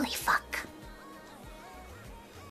了一发。